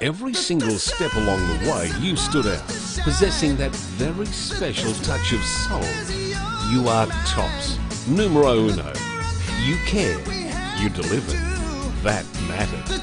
every single step along the way, you stood out, possessing that very special touch of soul. You are tops, numero uno. You care, you deliver. That mattered.